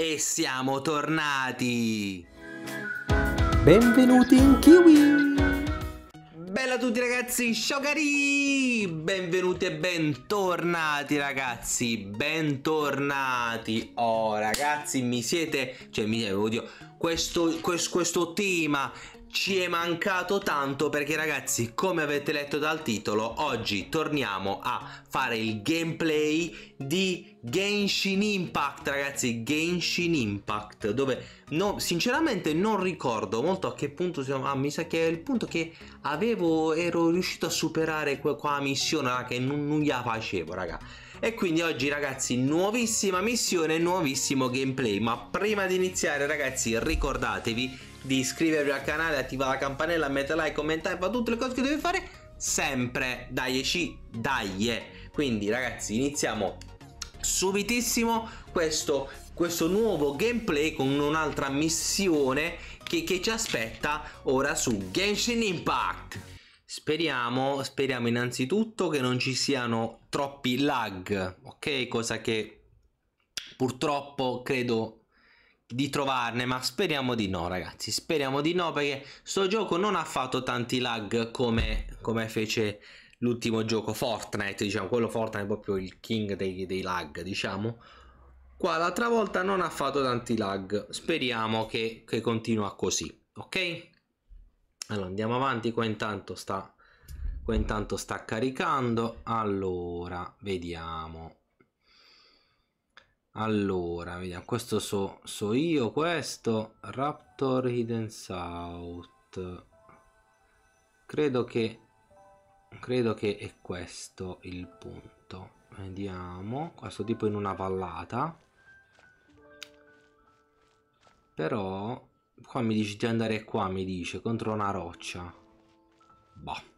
E siamo tornati! Benvenuti in Kiwi! Bella a tutti ragazzi, ciao cari! Benvenuti e bentornati ragazzi, bentornati! Oh ragazzi, mi siete... cioè mi siete, oddio, questo, questo, questo tema ci è mancato tanto perché ragazzi come avete letto dal titolo oggi torniamo a fare il gameplay di Genshin Impact ragazzi Genshin Impact dove no, sinceramente non ricordo molto a che punto siamo ah, mi sa che è il punto che avevo ero riuscito a superare qua missione che non, non la facevo raga e quindi oggi ragazzi nuovissima missione nuovissimo gameplay ma prima di iniziare ragazzi ricordatevi di iscrivervi al canale, attivare la campanella, mettere like, commentare, fa tutte le cose che deve fare sempre. Dai, ci dai. Quindi ragazzi, iniziamo subitissimo questo, questo nuovo gameplay con un'altra missione che, che ci aspetta ora su Genshin Impact. Speriamo, speriamo innanzitutto che non ci siano troppi lag, ok? Cosa che purtroppo credo di trovarne, ma speriamo di no, ragazzi. Speriamo di no perché sto gioco non ha fatto tanti lag come, come fece l'ultimo gioco Fortnite, diciamo, quello Fortnite è proprio il king dei, dei lag, diciamo. Qua l'altra volta non ha fatto tanti lag, speriamo che, che continua così, ok? Allora andiamo avanti, qua intanto sta, qua intanto sta caricando, allora vediamo. Allora, vediamo, questo so, so io, questo Raptor Hidden South. Credo che credo che è questo il punto. Vediamo, questo tipo in una vallata. Però qua mi dice di andare qua, mi dice, contro una roccia. Boh.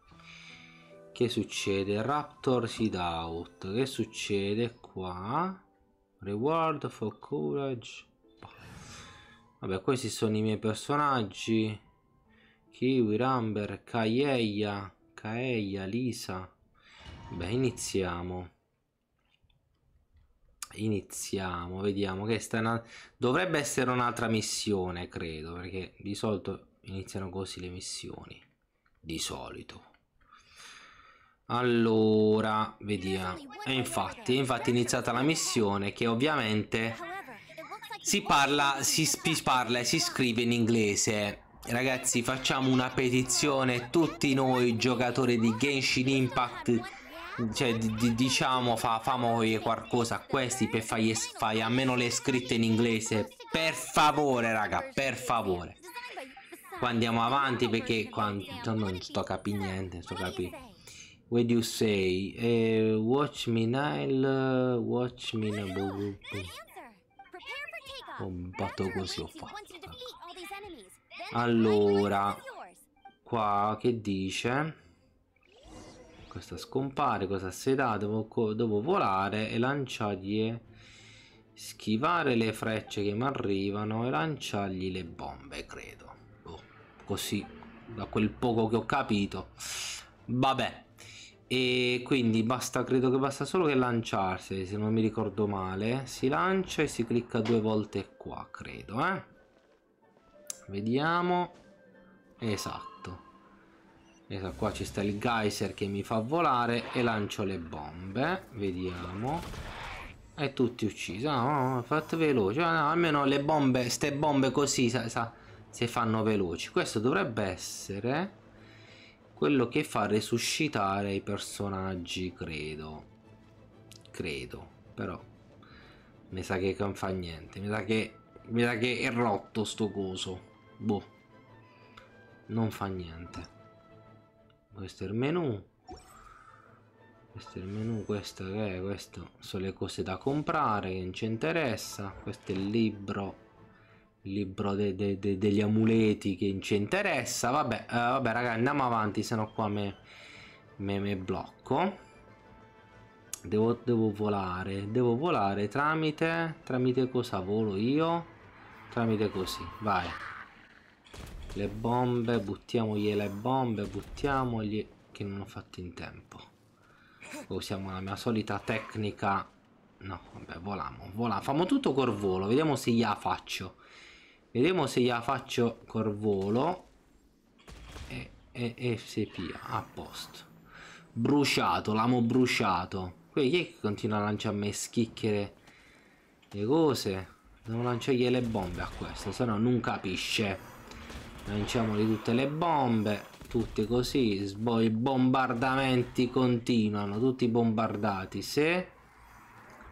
Che succede? Raptor Seed Out. Che succede qua? Reward for courage. Vabbè, questi sono i miei personaggi. Kiwi, Ramber, Kaeya, Kaeya, Lisa. Beh, iniziamo. Iniziamo, vediamo che sta una... dovrebbe essere un'altra missione, credo, perché di solito iniziano così le missioni. Di solito. Allora, vediamo. E infatti, infatti è iniziata la missione che ovviamente si parla, si, si parla e si scrive in inglese. Ragazzi, facciamo una petizione tutti noi giocatori di Genshin Impact cioè diciamo fa, famo qualcosa a questi per fargli fai almeno le scritte in inglese. Per favore raga per favore. Qua andiamo avanti perché qua non sto capendo niente sto capendo what do you say? Uh, watch me Nile watch me Nabu ho batto così ho fatto allora qua che dice? Questa scompare cosa sedà devo, devo volare e lanciargli schivare le frecce che mi arrivano e lanciargli le bombe credo. Oh, così da quel poco che ho capito. Vabbè. E quindi basta credo che basta solo che lanciarsi se non mi ricordo male. Si lancia e si clicca due volte qua credo eh vediamo. Esatto. Esatto qua ci sta il geyser che mi fa volare e lancio le bombe. Vediamo. E tutti uccisi. No, no, fate veloce. No, almeno le bombe ste bombe così sa, sa, si fanno veloci. Questo dovrebbe essere quello che fa resuscitare i personaggi credo. Credo però mi sa che non fa niente. Mi sa che mi sa che è rotto sto coso boh. Non fa niente. Questo è il menu questo è il menu questo che è questo sono le cose da comprare che non ci interessa. Questo è il libro. Il libro de, de, de, degli amuleti che ci interessa. Vabbè, uh, vabbè ragazzi andiamo avanti se no qua me, me, me blocco. Devo, devo volare devo volare tramite tramite cosa volo io? Tramite così vai le bombe buttiamogli le bombe buttiamogli che non ho fatto in tempo usiamo la mia solita tecnica No, vabbè, volamo, volamo. Famo tutto col volo, vediamo se gliela faccio. Vediamo se gliela faccio col volo. E, e, e se pia, a posto. Bruciato, l'amo bruciato. Qui chi è che continua a me schicchiere le cose? Devo lanciargli le bombe a questo, se no non capisce. Lanciamogli tutte le bombe, tutte così. I bombardamenti continuano, tutti bombardati. Se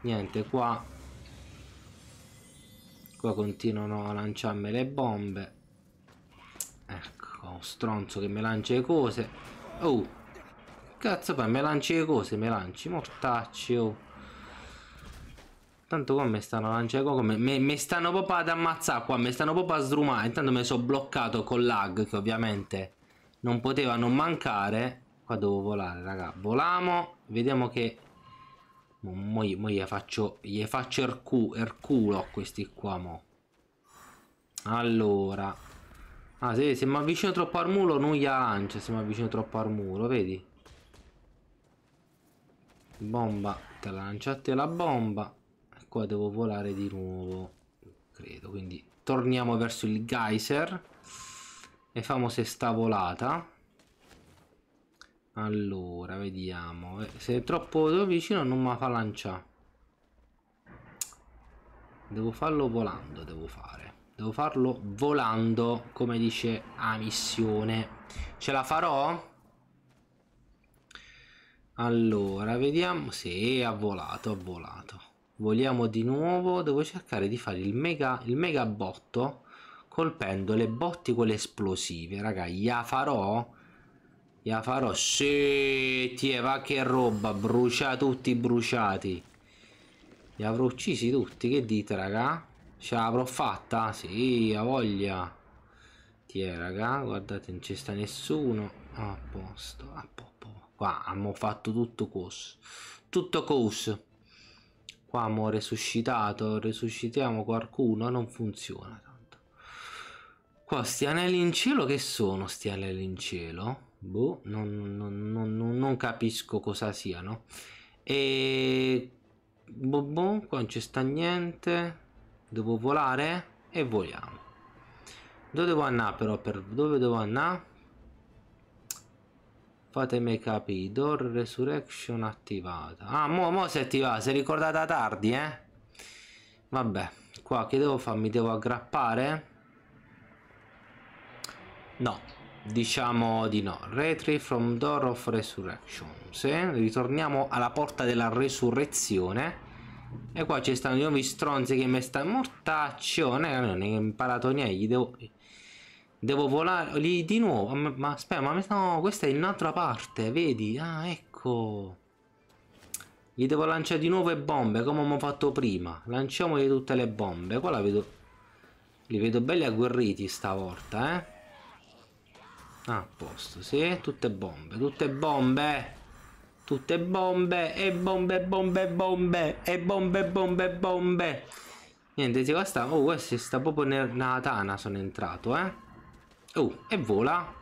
niente qua qua continuano a lanciarmi le bombe ecco stronzo che mi lancia le cose oh cazzo poi mi lanci le cose mi lanci mortacci oh Tanto qua mi stanno lanciando come mi, stanno proprio ad ammazzare qua, mi stanno proprio a sdrumare. Intanto mi sono bloccato con lag che ovviamente non potevano mancare. Qua devo volare, raga. Volamo, vediamo che Mo, mo, mo gli faccio, gli faccio il, cu, il culo a questi qua, mo. Allora. Ah, se, se mi avvicino troppo al muro non gliela lancia, se mi avvicino troppo al muro, vedi? Bomba, te la lanciate la bomba. Qua devo volare di nuovo, credo. Quindi torniamo verso il geyser. E famo se sta volata. Allora, vediamo. Eh, se è troppo vicino non mi fa lanciare. Devo farlo volando, devo fare. Devo farlo volando, come dice a missione. Ce la farò? Allora, vediamo. Sì, ha volato, ha volato. Voliamo di nuovo. Devo cercare di fare il mega, il mega botto colpendo le botti quelle esplosive. Raga, ya farò la farò. Sì, tie, va che roba. Brucia tutti bruciati. Li avrò uccisi tutti. Che dite, raga? Ce l'avrò fatta? Sì, a voglia. Tie, raga. Guardate, non ci sta nessuno. A posto. A posto. Qua abbiamo fatto tutto cos. Tutto cos. Qua abbiamo resuscitato. Resuscitiamo qualcuno. Non funziona tanto. Qua sti anelli in cielo che sono sti anelli in cielo? boh, non, non, non, non capisco cosa siano. E boh, boh, qua non ci sta niente. Devo volare e voliamo. Dove devo andare però? Per dove devo andare? Fatemi capire. Door Resurrection attivata. Ah, mo, mo si è attivata. Si è ricordata tardi, eh? Vabbè. Qua che devo fare? Mi devo aggrappare? No diciamo di no retreat from door of resurrection se ritorniamo alla porta della resurrezione e qua ci stanno i nuovi stronzi che mi stanno mortaccio non ho imparato niente devo devo volare lì di nuovo ma, aspetta ma no questa è un'altra parte vedi ah ecco gli devo lanciare di nuovo le bombe come abbiamo fatto prima lanciamogli tutte le bombe qua la vedo li vedo belli agguerriti stavolta eh a posto, sì, tutte bombe, tutte bombe. Tutte bombe e bombe, bombe, bombe e bombe, bombe, bombe. Niente, si basta. Oh, questo sta proprio nella tana sono entrato, eh. Oh, e vola.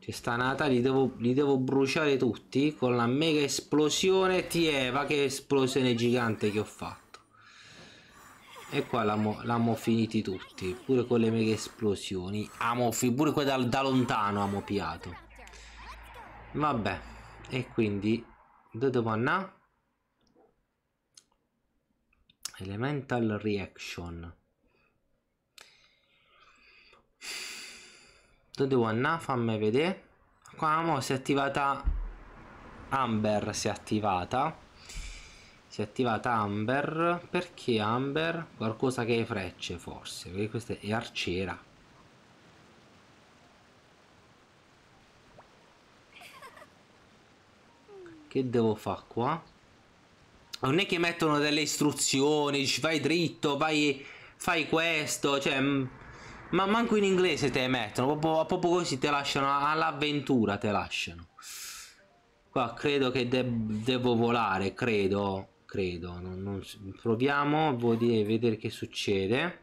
Ci sta nata, li devo, li devo bruciare tutti con la mega esplosione Tieva, che esplosione gigante che ho fatto. E qua l'amo finiti tutti, pure con le mega esplosioni. Amo, pure qua da, da lontano amo piato. Vabbè, e quindi dove devo andare? Elemental Reaction. Dove devo andare? Fammi vedere. Qua si è attivata Amber si è attivata. Si è attivata Amber. Perché Amber? Qualcosa che è frecce forse. Perché questa è arciera. Che devo fare qua? Non è che mettono delle istruzioni ci fai dritto vai fai questo cioè ma manco in inglese te mettono proprio, proprio così te lasciano all'avventura te lasciano qua credo che de devo volare credo credo non, non, proviamo a vedere che succede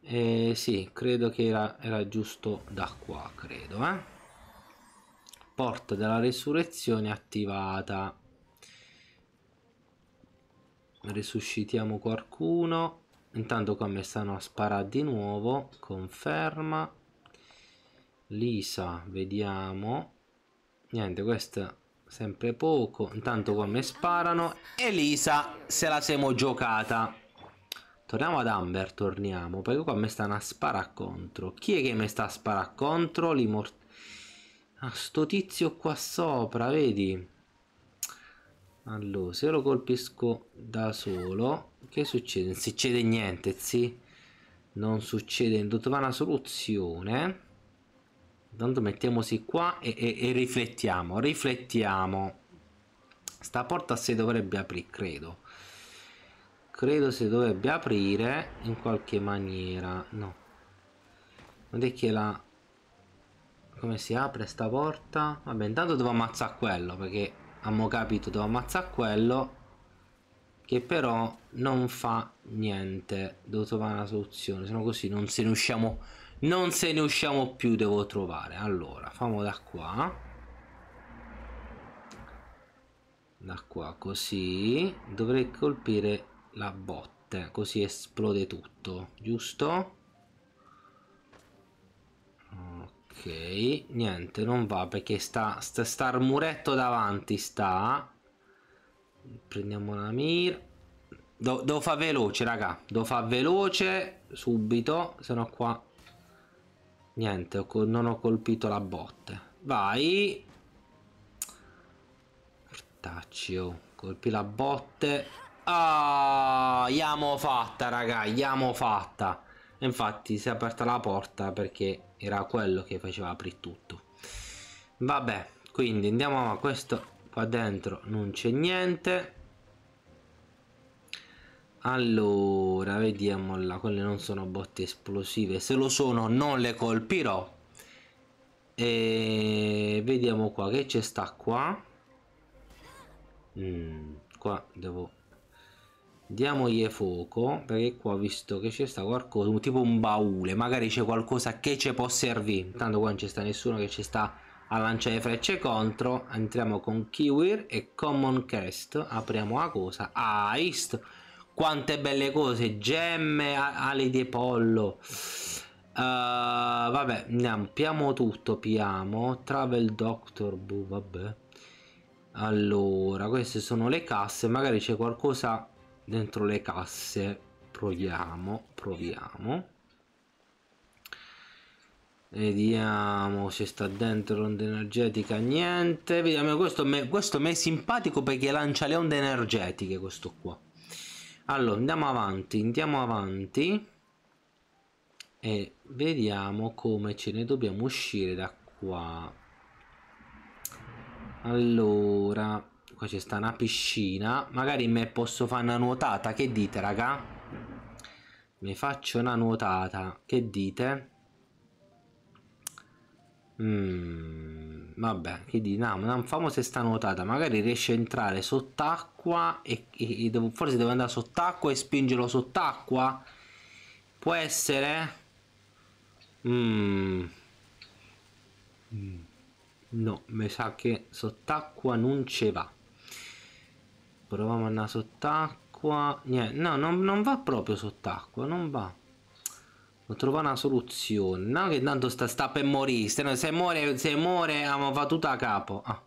eh, sì credo che era, era giusto da qua credo eh? porta della resurrezione attivata Resuscitiamo qualcuno. Intanto qua mi stanno a sparare di nuovo. Conferma. Lisa, vediamo. Niente, questa sempre poco. Intanto qua mi sparano. E Lisa se la siamo giocata. Torniamo ad Amber, torniamo. Perché qua mi stanno a sparare contro. Chi è che mi sta a sparare contro? L'immortale. Ah, sto tizio qua sopra, vedi? Allora, se lo colpisco da solo, che succede? Non succede niente, sì. Non succede, non trova una soluzione. Intanto mettiamoci qua e, e, e riflettiamo, riflettiamo. Sta porta si dovrebbe aprire, credo. Credo si dovrebbe aprire in qualche maniera. No. Non è che la come si apre sta porta? Vabbè, intanto devo ammazzare quello perché abbiamo capito, devo ammazzare quello che però non fa niente. Devo trovare una soluzione, se no così non se ne usciamo non se ne usciamo più, devo trovare. Allora, famo da qua. Da qua così dovrei colpire la botte, così esplode tutto, giusto? Ok niente non va perché sta sta, sta il muretto davanti sta. Prendiamo la mira Do, devo fare veloce raga. Devo fare veloce subito se no qua. Niente ho, non ho colpito la botte. Vai. Portaccio colpi la botte. Ah abbiamo fatta raga abbiamo fatta. Infatti si è aperta la porta perché era quello che faceva aprire tutto. Vabbè quindi andiamo a questo. Qua dentro non c'è niente. Allora vediamo là quelle non sono botte esplosive. Se lo sono non le colpirò. E vediamo qua che c'è sta qua? Mm, qua devo diamogli fuoco perché qua ho visto che c'è sta qualcosa tipo un baule magari c'è qualcosa che ci può servire. Intanto qua non c'è sta nessuno che ci sta a lanciare frecce contro. Entriamo con Kiwir e Common Crest. Apriamo la cosa. Ah ist quante belle cose gemme ali di pollo. Uh, vabbè andiamo piamo tutto piamo. Travel doctor boh, vabbè. Allora queste sono le casse magari c'è qualcosa dentro le casse. Proviamo proviamo. Vediamo se sta dentro l'onda energetica. Niente. Vediamo questo questo mi è simpatico perché lancia le onde energetiche questo qua. Allora andiamo avanti andiamo avanti. E vediamo come ce ne dobbiamo uscire da qua. Allora qua c'è sta una piscina. Magari me posso fare una nuotata. Che dite raga? Mi faccio una nuotata. Che dite? Mm, vabbè che dite? No, non famo se sta nuotata. Magari riesce a entrare sott'acqua e, e, e devo, forse devo andare sott'acqua e spingerlo sott'acqua. Può essere? Mm. Mm. no mi sa che sott'acqua non ce va proviamo a andare sott'acqua. No non, non va proprio sott'acqua non va. Devo trovare una soluzione. No che tanto sta, sta per morire. Se, muore se muore abbiamo fatto tutto a capo. Ah.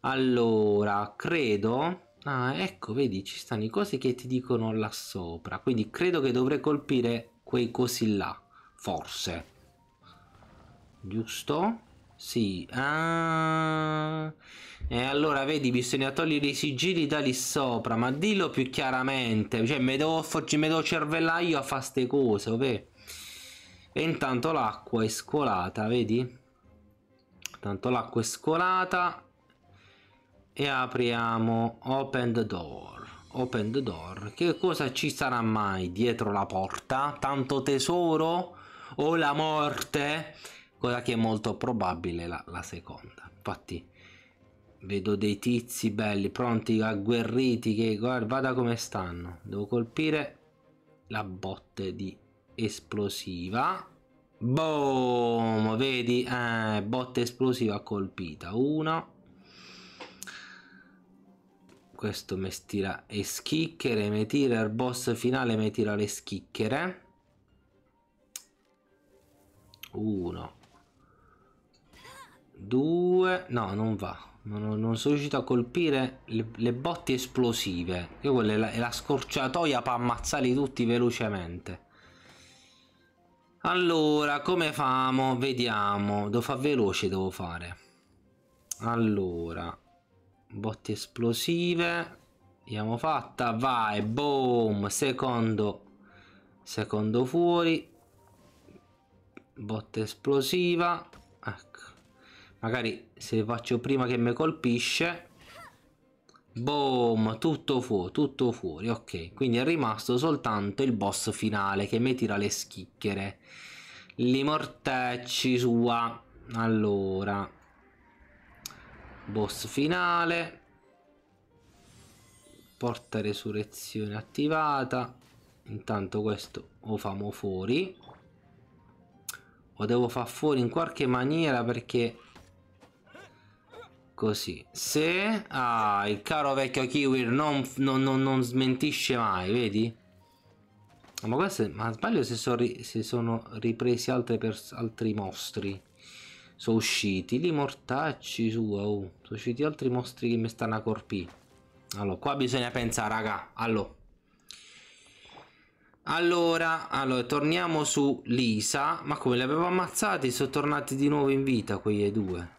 allora credo ah ecco vedi ci stanno i cose che ti dicono là sopra. Quindi credo che dovrei colpire quei cosi là forse. Giusto sì ah e allora vedi, bisogna togliere i sigilli da lì sopra, ma dillo più chiaramente, cioè mi devo, mi devo cervellare io a fare queste cose, ovvero. E intanto l'acqua è scolata, vedi? Tanto l'acqua è scolata e apriamo open the door. Open the door. Che cosa ci sarà mai dietro la porta? Tanto tesoro o la morte? Cosa che è molto probabile la, la seconda. Infatti Vedo dei tizi belli, pronti, agguerriti, che guarda, come stanno. Devo colpire la botte di esplosiva. Boom, vedi? Eh, botte esplosiva colpita. Una. questo mi stira e schicchere mi tira il boss finale mi tira le schicchere uno due no non va. Non, non sono riuscito a colpire le, le botte esplosive. Io quella è la, è la scorciatoia per ammazzarli tutti velocemente. Allora come famo? Vediamo. Devo fare veloce devo fare. Allora botte esplosive. Abbiamo fatta. Vai boom. Secondo secondo fuori. Botte esplosiva. Ecco magari se faccio prima che mi colpisce boom tutto fuori tutto fuori ok. Quindi è rimasto soltanto il boss finale che mi tira le schicchere li mortecci sua. Allora boss finale. Porta resurrezione attivata. Intanto questo lo famo fuori lo devo far fuori in qualche maniera perché così se ah, il caro vecchio Kiwi non, non, non, non smentisce mai vedi ma questo ma sbaglio se, so se sono ripresi altri mostri sono usciti li mortacci su oh. sono usciti altri mostri che mi stanno a colpire allora qua bisogna pensare raga allora allora, allora, torniamo su Lisa. Ma come li avevo ammazzati? Sono tornati di nuovo in vita quei due.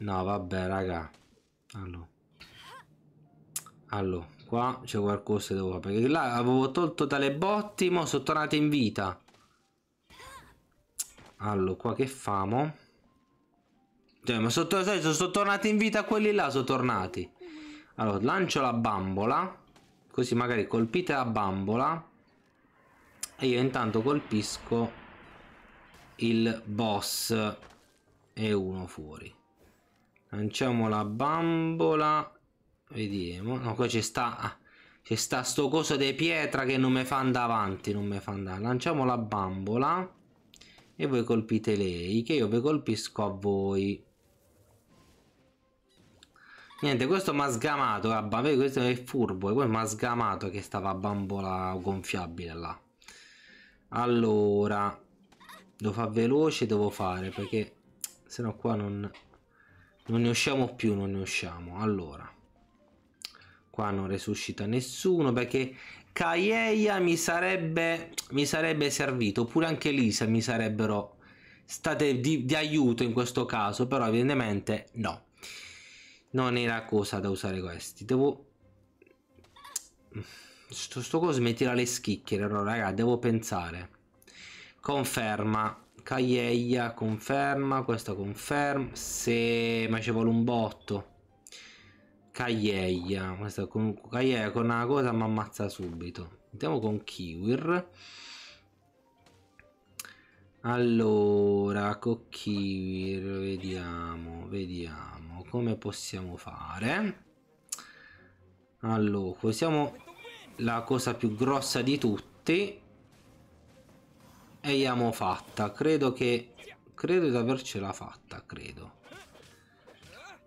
No, vabbè, raga. Allora. Allora, qua c'è qualcosa devo fare. Perché là avevo tolto dalle botti, ma sono tornati in vita. Allora, qua che famo? Cioè, ma sono, sono tornati in vita quelli là, sono tornati. Allora, lancio la bambola. Così magari colpite la bambola. E io intanto colpisco il boss e uno fuori. Lanciamo la bambola. Vediamo. No, qua c'è sta... Ah, c'è sta sto coso di pietra che non mi fa andare avanti. Non mi fa andare. Lanciamo la bambola. E voi colpite lei. Che io vi colpisco a voi. Niente, questo mi ha sgamato. Vabbè, questo è furbo. E poi mi ha sgamato che stava bambola gonfiabile là. Allora. Devo fare veloce, devo fare perché se no qua non non ne usciamo più non ne usciamo. Allora qua non resuscita nessuno perché Kaieia mi sarebbe mi sarebbe servito oppure anche Lisa mi sarebbero state di, di aiuto in questo caso però evidentemente no. Non era cosa da usare questi. Devo sto, sto coso mi tira le schicchiere allora raga devo pensare. Conferma Caieia conferma, questa conferma. Se ma ci vuole un botto. Caieia, questa con Caieia con una cosa mi ammazza subito. Andiamo con Kiwir. Allora, con Kiwir, vediamo, vediamo come possiamo fare. Allora, usiamo la cosa più grossa di tutti e abbiamo fatta. Credo che credo di avercela fatta credo.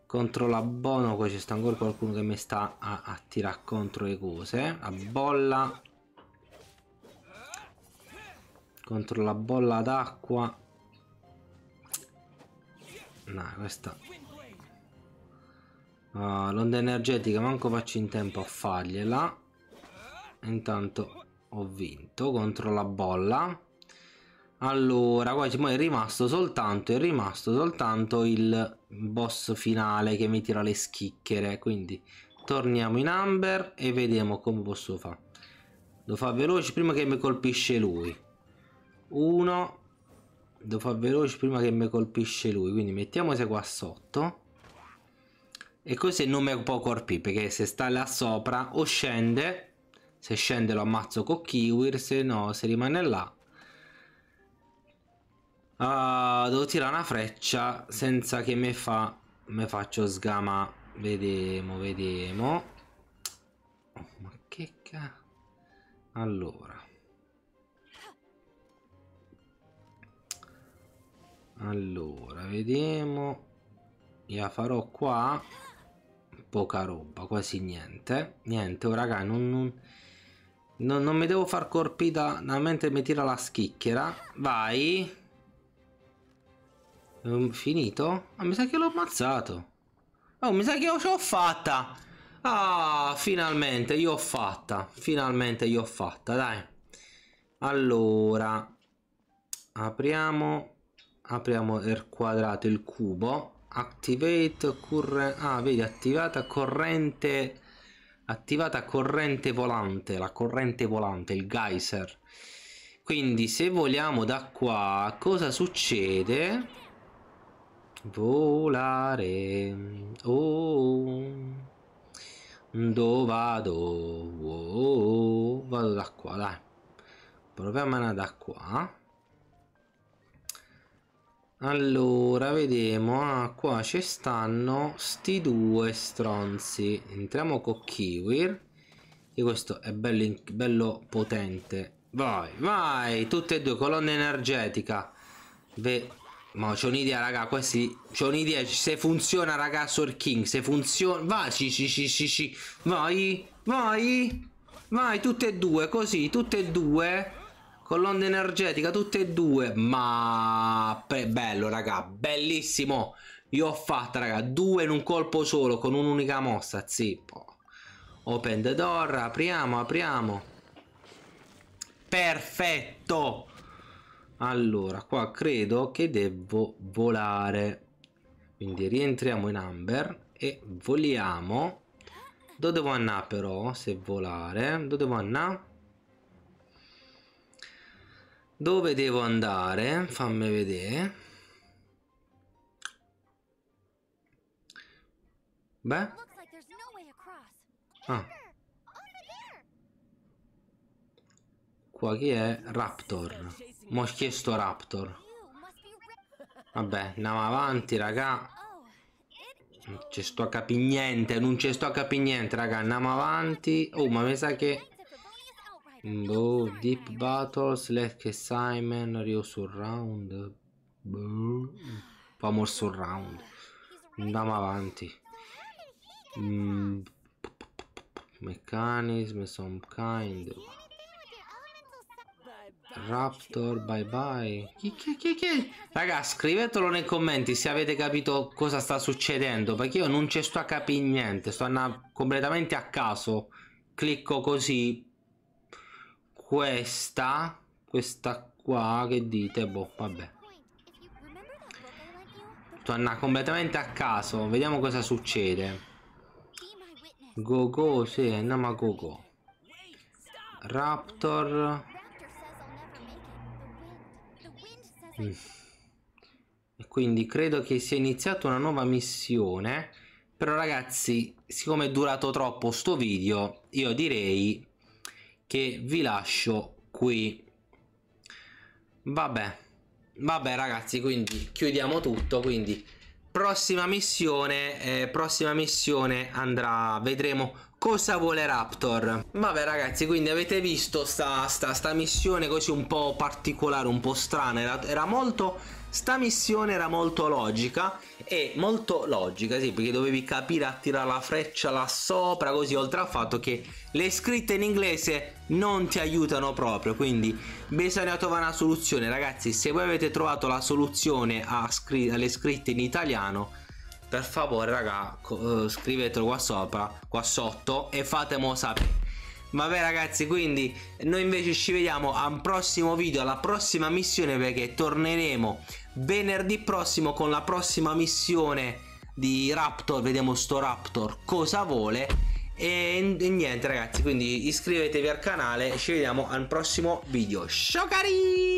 Contro la bono poi ci sta ancora qualcuno che mi sta a, a tirare contro le cose. La bolla. Contro la bolla d'acqua. No questa. Uh, l'onda energetica manco faccio in tempo a fargliela. Intanto ho vinto contro la bolla allora, qua è rimasto soltanto, è rimasto soltanto il boss finale che mi tira le schicchere. Quindi torniamo in Amber e vediamo come posso fare. Devo fare veloce prima che mi colpisce lui. Uno. Devo fare veloce prima che mi colpisce lui. Quindi mettiamosi qua sotto. E così non mi può colpire perché se sta là sopra o scende. Se scende lo ammazzo con Kiwir, se no se rimane là Uh, devo tirare una freccia senza che mi fa me faccio sgama vediamo vediamo oh, ma che ca allora allora vediamo la farò qua poca roba, quasi niente. Niente, oh, raga, non, non, non, non mi devo far colpita mentre mi tira la schicchiera. Vai. Finito? Ah, mi sa che l'ho ammazzato. Oh, mi sa che ce l'ho fatta. Ah, finalmente io ho fatta. Finalmente io ho fatta, dai. Allora, apriamo apriamo il quadrato, il cubo. Activate current. Ah, vedi, attivata corrente attivata corrente volante, la corrente volante, il geyser. Quindi se vogliamo da qua, cosa succede? Volare. Oh. Dove vado? Oh. Vado da qua, dai. Proviamo a da qua. Allora, vediamo. Ah, qua ci stanno sti due stronzi. Entriamo con Kiwir. E questo è bello, bello potente. Vai, vai. Tutte e due, colonna energetica. Ve ma c'ho un'idea, raga, questi... C'ho un'idea, se funziona, raga, Sword King, se funziona... Vai, ci, ci, ci, ci. Vai, vai. Vai, tutte e due, così, tutte e due. Con l'onda energetica, tutte e due. Ma... Bello, raga, bellissimo. Io ho fatto, raga, due in un colpo solo, con un'unica mossa, zippo. Open the door, apriamo, apriamo. Perfetto. Allora, qua credo che devo volare. Quindi rientriamo in Amber e voliamo. Dove devo andare però, se volare? Dove devo andare? Dove devo andare? Fammi vedere. Beh. Ah. Qua chi è? Raptor. Mo' ho chiesto Raptor. Vabbè, andiamo avanti, raga. Non ci sto a capire niente, non ci sto a capire niente, raga. Andiamo avanti. Oh, ma mi sa che... Boh, Deep Battles, Let's Simon, Rio Surround. Boh. Famo Surround. Andiamo avanti. Mm. Mechanism, some kind. Raptor, bye bye. Chi, chi, chi, chi? Raga, scrivetelo nei commenti se avete capito cosa sta succedendo. Perché io non ci sto a capire niente. Sto andando completamente a caso. Clicco così. Questa. Questa qua. Che dite? Boh, vabbè. Sto andando completamente a caso. Vediamo cosa succede. Go go, sì, andiamo a go go. Raptor. E quindi credo che sia iniziata una nuova missione. Però ragazzi, siccome è durato troppo sto video, io direi che vi lascio qui. Vabbè. Vabbè ragazzi, quindi chiudiamo tutto, quindi prossima missione, eh, prossima missione andrà, vedremo cosa vuole Raptor. Vabbè ragazzi, quindi avete visto sta, sta, sta missione così un po' particolare, un po' strana, era, era molto Sta missione era molto logica e molto logica, sì, perché dovevi capire a tirare la freccia là sopra, così oltre al fatto che le scritte in inglese non ti aiutano proprio, quindi bisogna trovare una soluzione. Ragazzi, se voi avete trovato la soluzione alle scritte in italiano, per favore, raga, uh, scrivetelo qua sopra, qua sotto e fatemo sapere. Vabbè ragazzi quindi noi invece ci vediamo al prossimo video, alla prossima missione perché torneremo venerdì prossimo con la prossima missione di Raptor, vediamo sto Raptor cosa vuole e, e niente ragazzi quindi iscrivetevi al canale ci vediamo al prossimo video. Ciao cari!